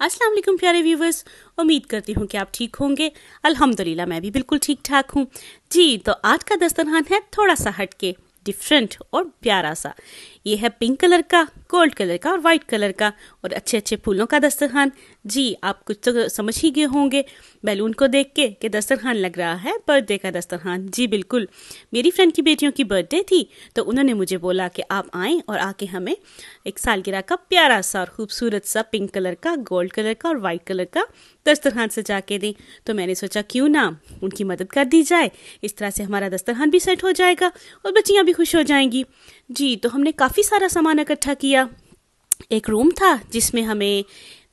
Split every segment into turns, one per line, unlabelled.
अस्सलाम वालेकुम प्यारे व्यूवर्स। उम्मीद करती हूँ कि आप ठीक होंगे। अल्हम्दुलिल्लाह, मैं भी बिल्कुल ठीक ठाक हूँ। जी तो आज का दस्तरखान है थोड़ा सा हटके डिफरेंट और प्यारा सा। ये है पिंक कलर का गोल्ड कलर का और वाइट कलर का और अच्छे अच्छे फूलों का दस्तरखान। जी, आप कुछ तो समझ ही गए होंगे बैलून को देख के कि दस्तरखान लग रहा है बर्थडे का दस्तरखान। जी, बिल्कुल। मेरी फ्रेंड की बेटियों की बर्थडे थी तो उन्होंने मुझे बोला कि आप आएँ और आके हमें एक सालगिरह का प्यारा सा और खूबसूरत सा पिंक कलर का गोल्ड कलर का और वाइट कलर का दस्तरखान सजा के दें। तो मैंने सोचा, क्यों ना? उनकी मदद कर दी जाए। इस तरह से हमारा दस्तरखान भी सेट हो जाएगा और बच्चियाँ भी खुश हो जाएँगी। जी तो हमने काफ़ी सारा सामान इकट्ठा किया। एक रूम था जिसमें हमें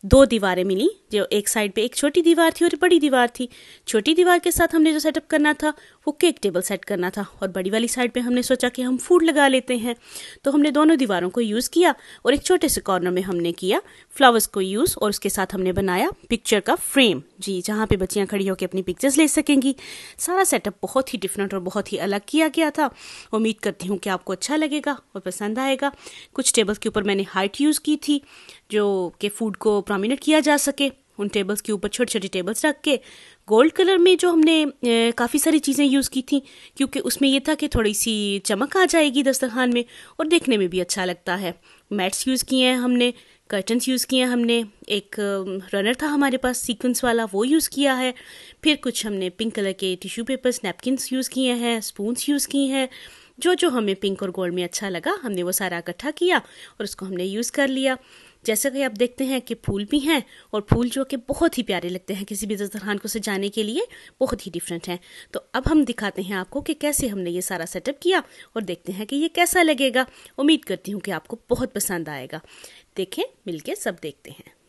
दो दीवारें मिली, जो एक साइड पे एक छोटी दीवार थी और बड़ी दीवार थी। छोटी दीवार के साथ हमने जो सेटअप करना था, वो केक टेबल सेट करना था और बड़ी वाली साइड पे हमने सोचा कि हम फ़ूड लगा लेते हैं। तो हमने दोनों दीवारों को यूज़ किया और एक छोटे से कॉर्नर में हमने किया फ्लावर्स को यूज़ और उसके साथ हमने बनाया पिक्चर का फ्रेम जी, जहाँ पे बच्चियाँ खड़ी होकर अपनी पिक्चर्स ले सकेंगी। सारा सेटअप बहुत ही डिफरेंट और बहुत ही अलग किया गया था। उम्मीद करती हूँ कि आपको अच्छा लगेगा और पसंद आएगा। कुछ टेबल्स के ऊपर मैंने हाइट यूज़ की थी। जो कि फ़ूड को प्रोमिनेट किया जा सके, उन टेबल्स के ऊपर छोटे छोटे टेबल्स रख के गोल्ड कलर में जो हमने काफ़ी सारी चीज़ें यूज़ की थी, क्योंकि उसमें यह था कि थोड़ी सी चमक आ जाएगी दस्तरखान में, और देखने में भी अच्छा लगता है। मैट्स यूज़ किए हैं हमने कर्टन्स यूज़ किए हैं हमने, एक रनर था हमारे पास सीक्वेंस वाला, वो यूज़ किया है। फिर कुछ हमने पिंक कलर के टिश्यू पेपर्स नैपकिन्स यूज़ किए हैं स्पून्स यूज़ किए हैं जो जो हमें पिंक और गोल्ड में अच्छा लगा, हमने वो सारा इकट्ठा किया, और उसको हमने यूज़ कर लिया। जैसे कि आप देखते हैं कि फूल भी हैं और फूल जो कि बहुत ही प्यारे लगते हैं किसी भी दस्तरखान को सजाने के लिए, बहुत ही डिफरेंट हैं। तो अब हम दिखाते हैं आपको कि कैसे हमने ये सारा सेटअप किया और देखते हैं कि ये कैसा लगेगा। उम्मीद करती हूँ कि आपको बहुत पसंद आएगा। देखें, मिलके सब देखते हैं।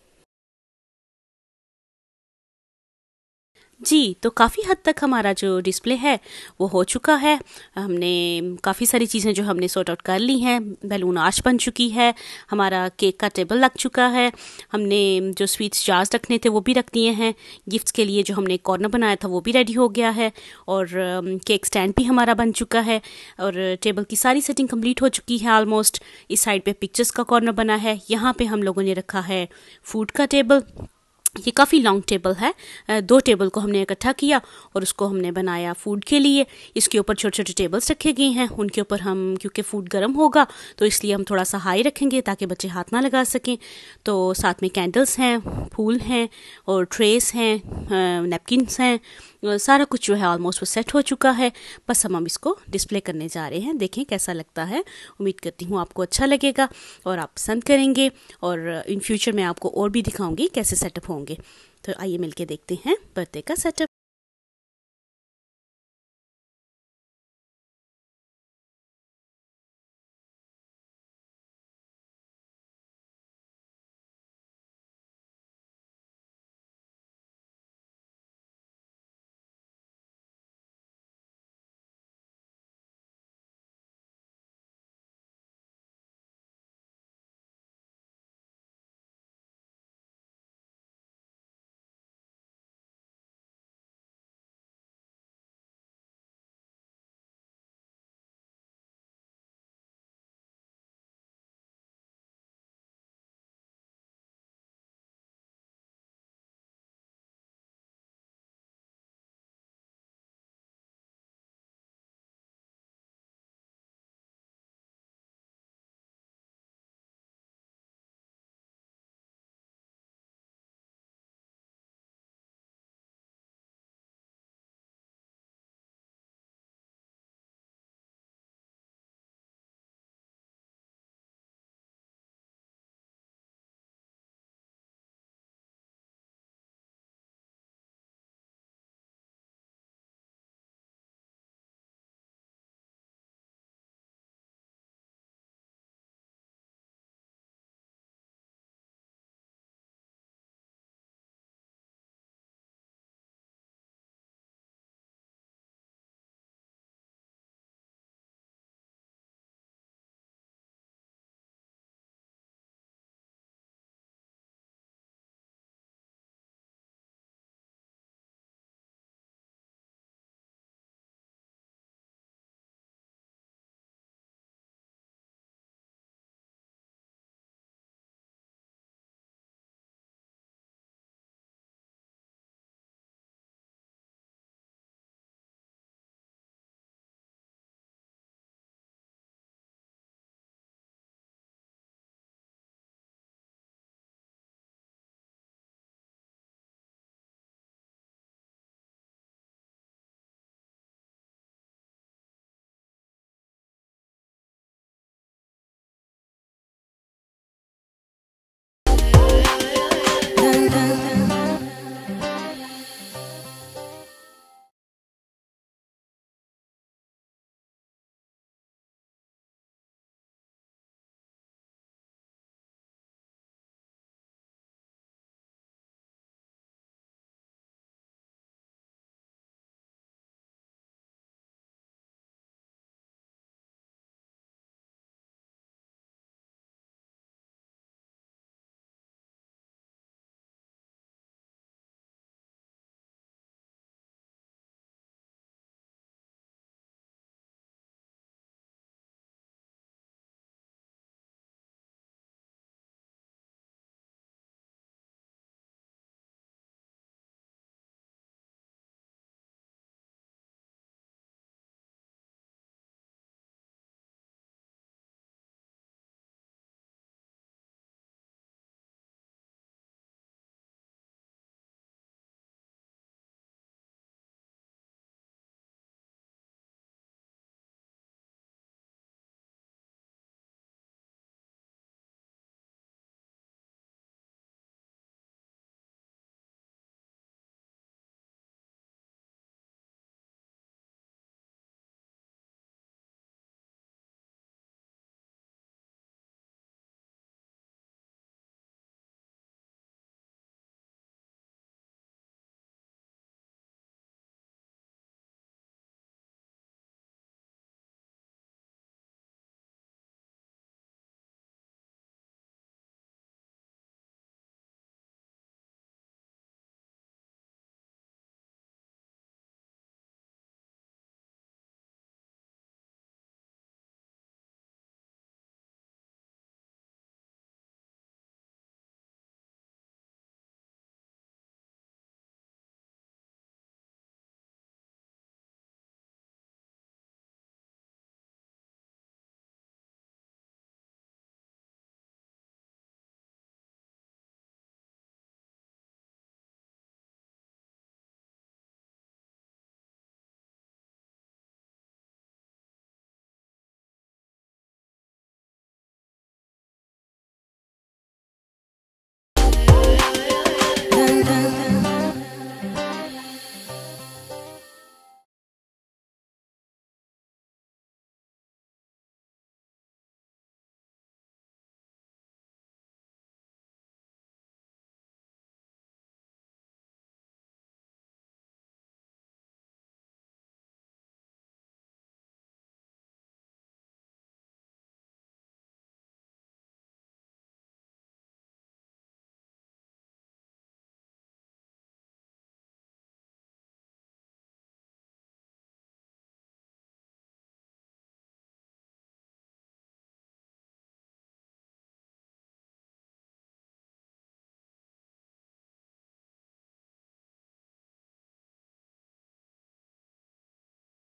जी तो काफ़ी हद तक हमारा जो डिस्प्ले है, वो हो चुका है। हमने काफ़ी सारी चीज़ें जो हमने सॉर्ट आउट कर ली हैं। बैलून आर्च बन चुकी है, हमारा केक का टेबल लग चुका है। हमने जो स्वीट्स जार्स रखने थे, वो भी रख दिए हैं। गिफ्ट्स के लिए जो हमने कॉर्नर बनाया था, वो भी रेडी हो गया है। और केक स्टैंड भी हमारा बन चुका है। और टेबल की सारी सेटिंग कंप्लीट हो चुकी है ऑलमोस्ट इस साइड पर पिक्चर्स का कॉर्नर बना है। यहाँ पर हम लोगों ने रखा है फ़ूड का टेबल ये काफ़ी लॉन्ग टेबल है। दो टेबल को हमने इकट्ठा किया और उसको हमने बनाया फ़ूड के लिए। इसके ऊपर छोटे छोटे टेबल्स रखे गए हैं। उनके ऊपर हम, क्योंकि फ़ूड गर्म होगा तो इसलिए हम थोड़ा सा हाई रखेंगे ताकि बच्चे हाथ ना लगा सकें। तो साथ में कैंडल्स हैं, फूल हैं और ट्रेस हैं नेपकिनस हैं। सारा कुछ जो है ऑलमोस्ट वो सेट हो चुका है। बस हम हम इसको डिस्प्ले करने जा रहे हैं। देखें कैसा लगता है। उम्मीद करती हूँ आपको अच्छा लगेगा और आप पसंद करेंगे और इन फ्यूचर मैं आपको और भी दिखाऊँगी कैसे सेटअप होंगे। तो आइए मिलके देखते हैं बर्थडे का सेटअप